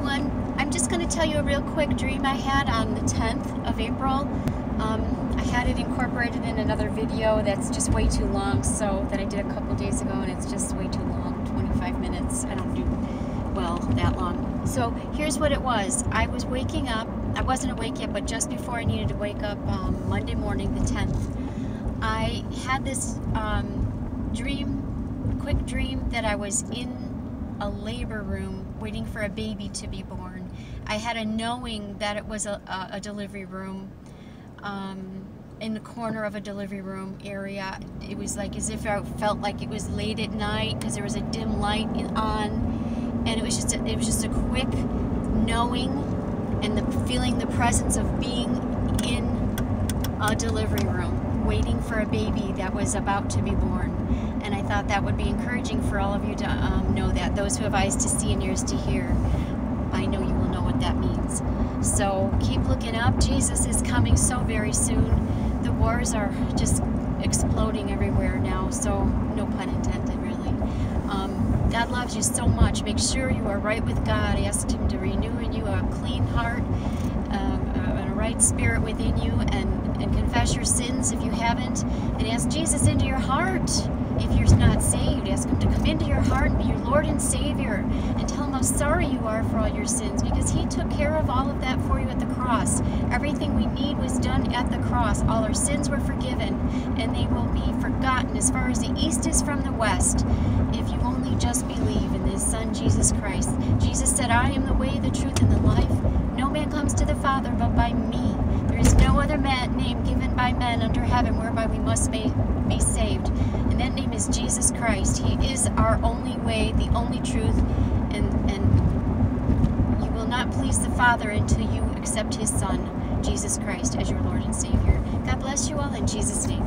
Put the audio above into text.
everyone. I'm just going to tell you a real quick dream I had on the 10th of April. Um, I had it incorporated in another video that's just way too long, so that I did a couple days ago, and it's just way too long 25 minutes. I don't do well that long. So here's what it was I was waking up, I wasn't awake yet, but just before I needed to wake up um, Monday morning, the 10th, I had this um, dream, quick dream, that I was in a labor room waiting for a baby to be born. I had a knowing that it was a, a, a delivery room um, in the corner of a delivery room area. It was like as if I felt like it was late at night because there was a dim light on, and it was just a, it was just a quick knowing and the feeling the presence of being in a delivery room a baby that was about to be born and I thought that would be encouraging for all of you to um, know that. Those who have eyes to see and ears to hear, I know you will know what that means. So keep looking up. Jesus is coming so very soon. The wars are just exploding everywhere now, so no pun intended, really. Um, God loves you so much. Make sure you are right with God. Ask Him to renew in you a clean heart um, and a right spirit within you, and, and confess your sins if you haven't, and ask Jesus into your heart if you're not saved, ask Him to come into your heart and be your Lord and Savior and tell Him how sorry you are for all your sins because He took care of all of that for you at the cross. Everything we need was done at the cross. All our sins were forgiven and they will be forgotten as far as the east is from the west if you only just believe in His Son, Jesus Christ. Jesus said, I am the way, the truth, and the life. No man comes to the Father but by me. There is no other man, name men under heaven whereby we must be, be saved And that name is Jesus Christ. He is our only way, the only truth, and, and you will not please the Father until you accept His Son, Jesus Christ, as your Lord and Savior. God bless you all in Jesus' name.